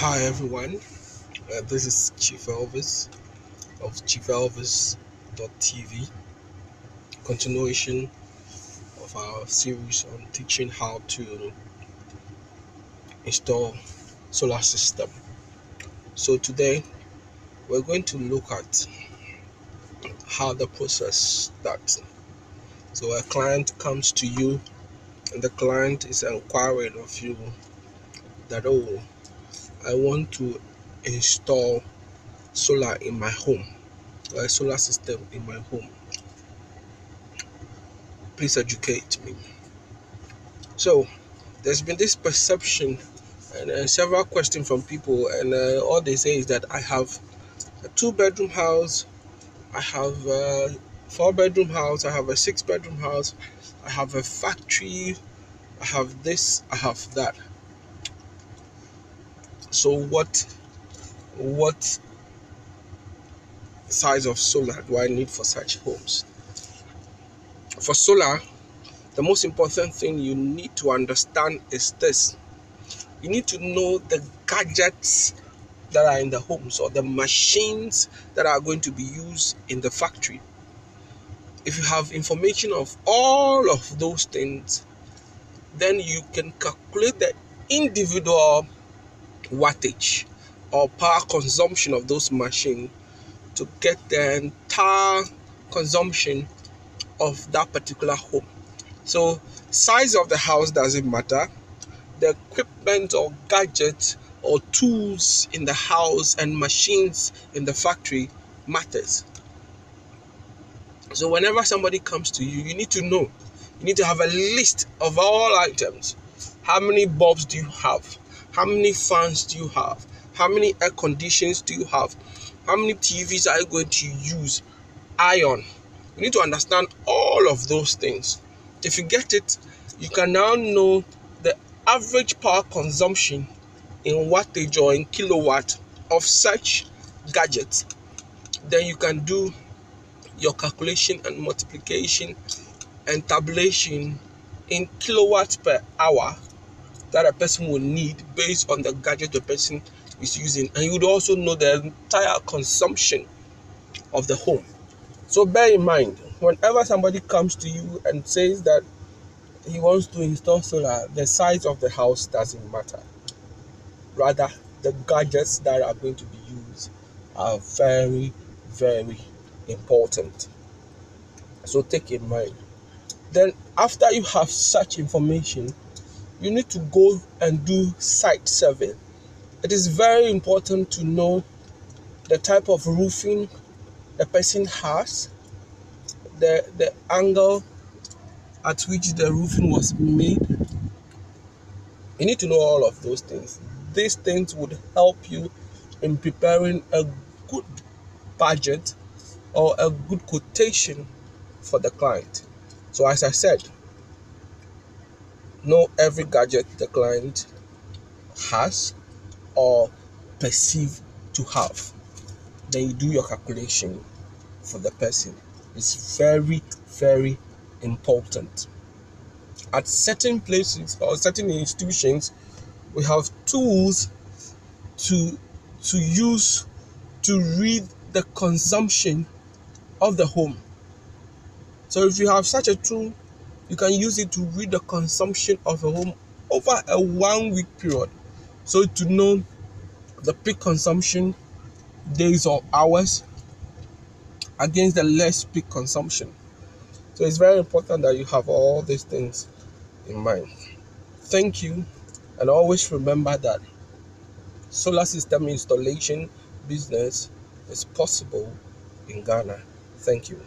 Hi everyone, uh, this is Chief Elvis of chiefelvis.tv. Continuation of our series on teaching how to install solar system. So today we're going to look at how the process starts. So a client comes to you and the client is inquiring of you that oh I want to install solar in my home or a solar system in my home. Please educate me. So, there's been this perception and uh, several questions from people, and uh, all they say is that I have a two bedroom house, I have a four bedroom house, I have a six bedroom house, I have a factory, I have this, I have that. So what what size of solar do I need for such homes? For solar, the most important thing you need to understand is this. You need to know the gadgets that are in the homes or the machines that are going to be used in the factory. If you have information of all of those things, then you can calculate the individual wattage or power consumption of those machines to get the entire consumption of that particular home. So size of the house doesn't matter. The equipment or gadgets or tools in the house and machines in the factory matters. So whenever somebody comes to you, you need to know. You need to have a list of all items. How many bulbs do you have? How many fans do you have? How many air conditions do you have? How many TVs are you going to use? Iron. You need to understand all of those things. If you get it, you can now know the average power consumption in wattage or in kilowatt of such gadgets. Then you can do your calculation and multiplication and tabulation in kilowatts per hour that a person will need based on the gadget the person is using. And you would also know the entire consumption of the home. So bear in mind whenever somebody comes to you and says that he wants to install solar the size of the house doesn't matter. Rather the gadgets that are going to be used are very very important. So take in mind. Then after you have such information you need to go and do site survey. It is very important to know the type of roofing the person has, the, the angle at which the roofing was made. You need to know all of those things. These things would help you in preparing a good budget or a good quotation for the client. So, as I said, know every gadget the client has or perceive to have. Then you do your calculation for the person. It's very, very important. At certain places or certain institutions, we have tools to to use to read the consumption of the home. So if you have such a tool, you can use it to read the consumption of a home over a one week period. So to know the peak consumption days or hours against the less peak consumption. So it's very important that you have all these things in mind. Thank you, and always remember that solar system installation business is possible in Ghana. Thank you.